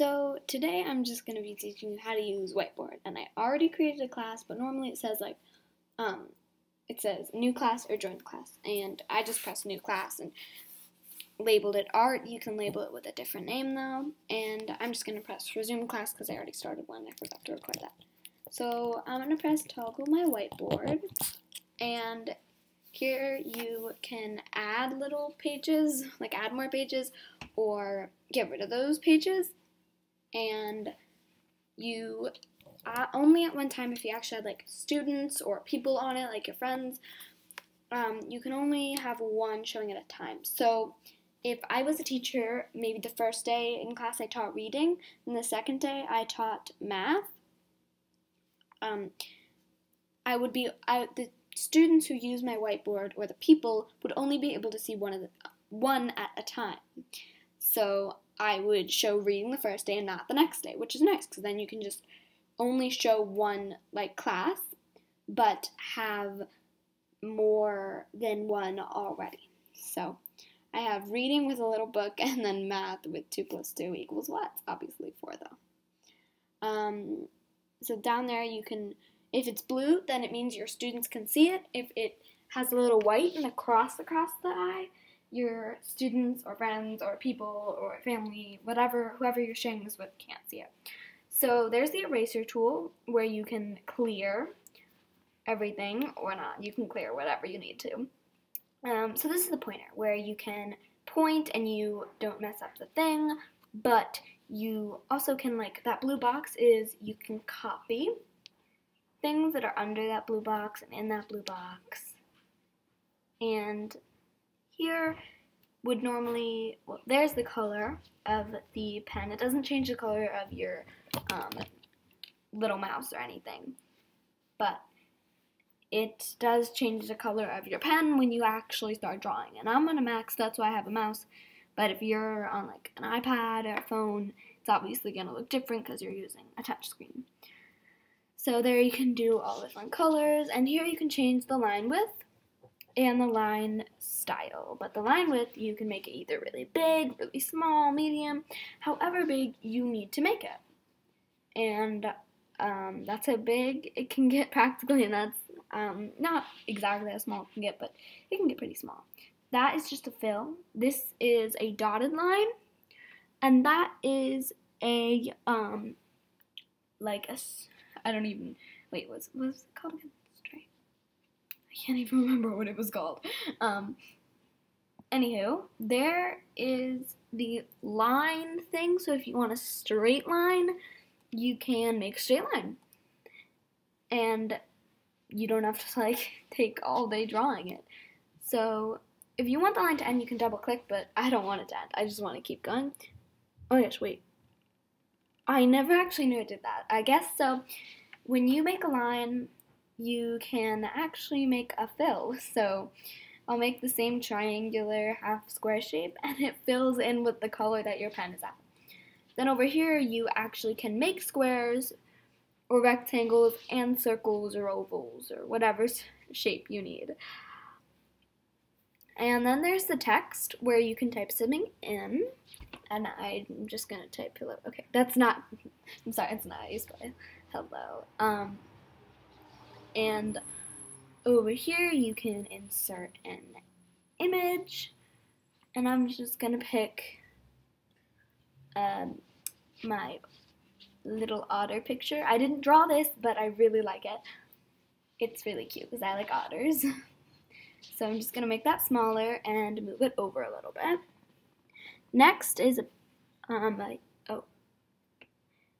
So today I'm just going to be teaching you how to use whiteboard and I already created a class but normally it says like um, it says new class or join class and I just pressed new class and labeled it art. You can label it with a different name though and I'm just going to press resume class because I already started one I forgot to record that. So I'm going to press toggle my whiteboard and here you can add little pages, like add more pages, or get rid of those pages and you uh, only at one time if you actually had like students or people on it, like your friends, um, you can only have one showing at a time. So if I was a teacher, maybe the first day in class I taught reading, and the second day I taught math, um, I would be I, the students who use my whiteboard or the people would only be able to see one of the one at a time. So I would show reading the first day and not the next day, which is nice because then you can just only show one like class, but have more than one already. So I have reading with a little book and then math with 2 plus 2 equals what? Obviously 4 though. Um, so down there you can, if it's blue, then it means your students can see it. If it has a little white and a cross across the eye, your students or friends or people or family, whatever, whoever you're sharing this with can't see it. So there's the eraser tool where you can clear everything or not. You can clear whatever you need to. Um, so this is the pointer where you can point and you don't mess up the thing, but you also can like that blue box is you can copy things that are under that blue box and in that blue box. And here would normally, well, there's the color of the pen. It doesn't change the color of your um, little mouse or anything, but it does change the color of your pen when you actually start drawing. And I'm on a Mac, so that's why I have a mouse. But if you're on like an iPad or a phone, it's obviously going to look different because you're using a touch screen. So there you can do all different colors, and here you can change the line width and the line style. But the line width, you can make it either really big, really small, medium, however big you need to make it. And um, that's how big it can get practically, and that's um, not exactly as small it can get, but it can get pretty small. That is just a fill. This is a dotted line, and that is a, um, like a, I don't even, wait, what's, what's it called again? Can't even remember what it was called. Um, anywho, there is the line thing. So if you want a straight line, you can make a straight line. And you don't have to like take all day drawing it. So if you want the line to end, you can double click, but I don't want it to end. I just want to keep going. Oh yes, wait. I never actually knew it did that. I guess so. When you make a line, you can actually make a fill. So I'll make the same triangular half square shape and it fills in with the color that your pen is at. Then over here you actually can make squares or rectangles and circles or ovals or whatever shape you need. And then there's the text where you can type something in. And I'm just gonna type hello. Okay, that's not. I'm sorry, it's not. To hello. Um, and over here you can insert an image and I'm just gonna pick um, my little otter picture. I didn't draw this but I really like it. It's really cute because I like otters. so I'm just gonna make that smaller and move it over a little bit. Next is um, my, oh.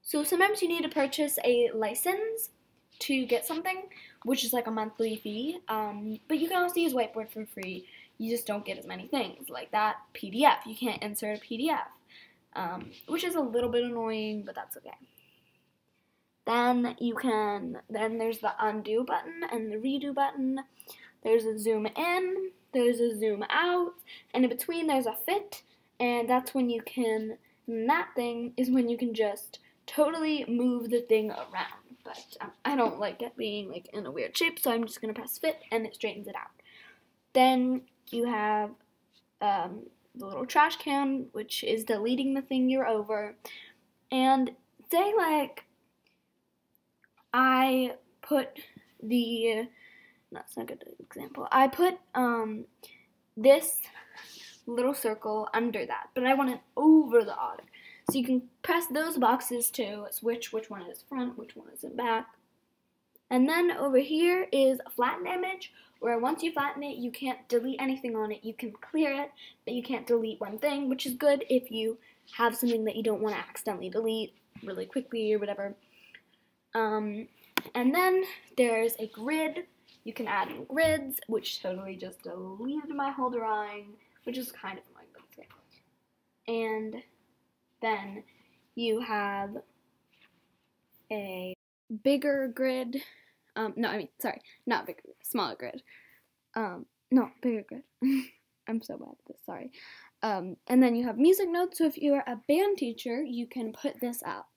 So sometimes you need to purchase a license to get something, which is like a monthly fee. Um, but you can also use Whiteboard for free. You just don't get as many things like that PDF. You can't insert a PDF, um, which is a little bit annoying, but that's okay. Then you can, then there's the undo button and the redo button. There's a zoom in, there's a zoom out, and in between there's a fit, and that's when you can, that thing is when you can just totally move the thing around but um, I don't like it being like in a weird shape, so I'm just gonna press fit and it straightens it out. Then you have um, the little trash can, which is deleting the thing you're over. And say like I put the that's not a good example. I put um this little circle under that, but I want it over the otter. So you can press those boxes to switch which one is front, which one is in back. And then over here is a flattened image where once you flatten it, you can't delete anything on it. You can clear it, but you can't delete one thing, which is good if you have something that you don't want to accidentally delete really quickly or whatever. Um, and then there's a grid. You can add grids, which totally just deleted my whole drawing, which is kind of annoying, but okay. And then you have a bigger grid. Um, no, I mean, sorry, not bigger, smaller grid. Um, no, bigger grid. I'm so bad at this, sorry. Um, and then you have music notes, so if you're a band teacher, you can put this up.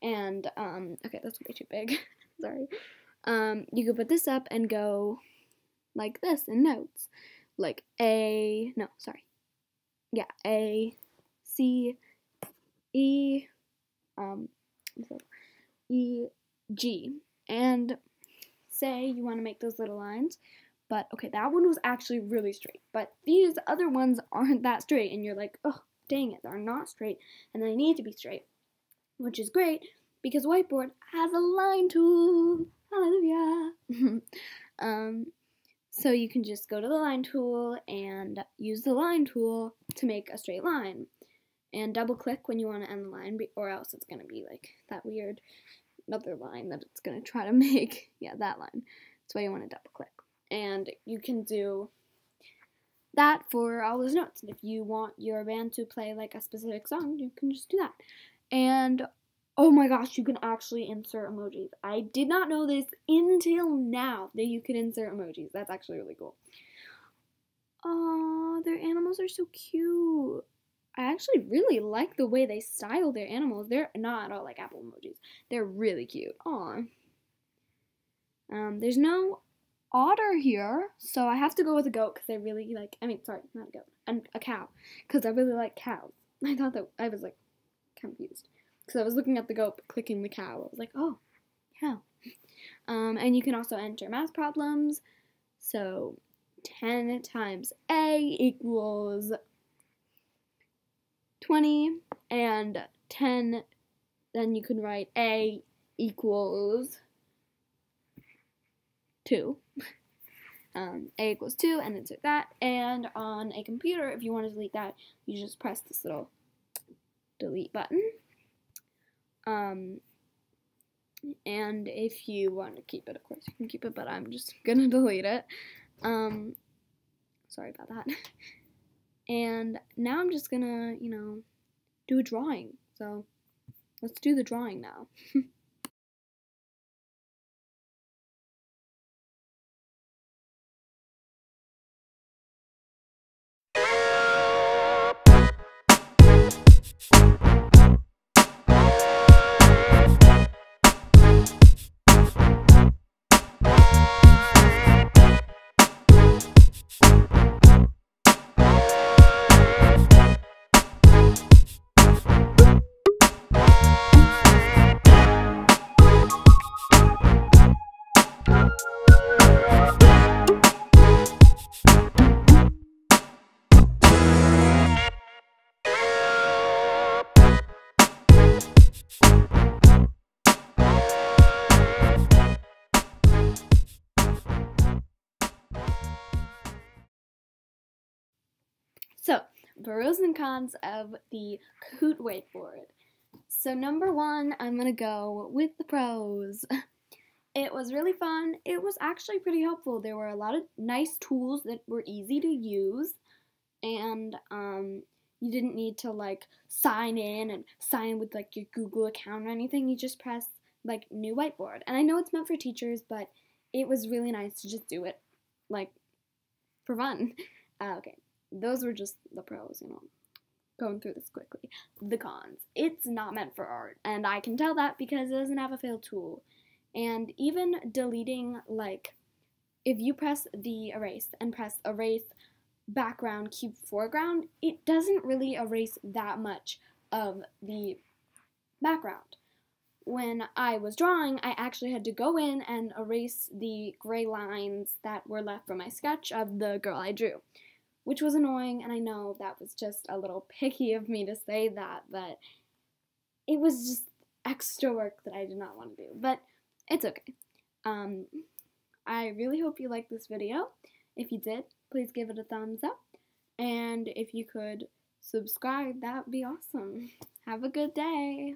And, um, okay, that's way too big. sorry. Um, you could put this up and go like this in notes. Like A, no, sorry. Yeah, A, C, E, um, E, G. And say you want to make those little lines, but okay, that one was actually really straight, but these other ones aren't that straight, and you're like, oh, dang it, they're not straight, and they need to be straight, which is great because whiteboard has a line tool. Hallelujah. um, so you can just go to the line tool and use the line tool to make a straight line. And double click when you want to end the line, or else it's going to be like that weird another line that it's going to try to make. yeah, that line. That's why you want to double click. And you can do that for all those notes. And if you want your band to play like a specific song, you can just do that. And oh my gosh, you can actually insert emojis. I did not know this until now that you can insert emojis. That's actually really cool. Oh, their animals are so cute. I actually really like the way they style their animals. They're not at all like apple emojis. They're really cute. Aw. Um, there's no otter here, so I have to go with a goat because I really like. I mean, sorry, not a goat, and a cow, because I really like cows. I thought that I was like confused because I was looking at the goat, clicking the cow. I was like, oh, cow. Um, and you can also enter math problems. So 10 times A equals 20 and 10, then you can write A equals 2. Um, A equals 2 and insert that. And on a computer, if you want to delete that, you just press this little delete button. Um, and if you want to keep it, of course, you can keep it, but I'm just going to delete it. Um, sorry about that. And now I'm just gonna, you know, do a drawing. So let's do the drawing now. So, pros and cons of the Kahoot whiteboard. So, number one, I'm to go with the pros. It was really fun. It was actually pretty helpful. There were a lot of nice tools that were easy to use, and um, you didn't need to like sign in and sign with like your Google account or anything. You just press like new whiteboard. And I know it's meant for teachers, but it was really nice to just do it like for fun. Uh, okay, those were just the pros, you know. Going through this quickly. The cons. It's not meant for art, and I can tell that because it doesn't have a fill tool. And even deleting, like, if you press the erase and press erase background, keep foreground, it doesn't really erase that much of the background. When I was drawing, I actually had to go in and erase the gray lines that were left from my sketch of the girl I drew, which was annoying, and I know that was just a little picky of me to say that, but it was just extra work that I did not want to do. But it's okay. Um, I really hope you liked this video. If you did, please give it a thumbs up. And if you could subscribe, that would be awesome. Have a good day.